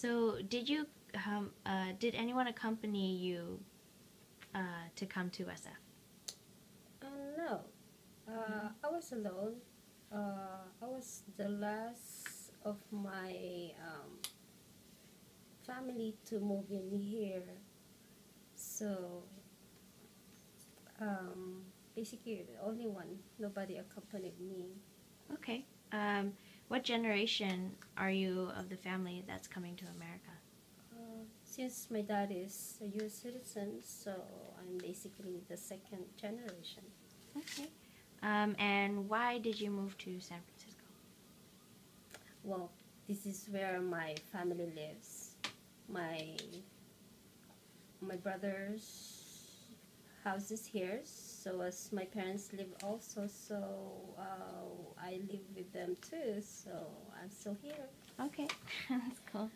So, did you um, uh, did anyone accompany you uh, to come to SF? Uh, no, uh, I was alone. Uh, I was the last of my um, family to move in here. So, um, basically, the only one. Nobody accompanied me. Okay. Um, what generation are you of the family that's coming to America? Uh, since my dad is a U.S. citizen, so I'm basically the second generation. Okay. Um, and why did you move to San Francisco? Well, this is where my family lives. My my brother's house is here, so as my parents live also, so uh, I live with them too. So I'm still here. Okay, that's cool.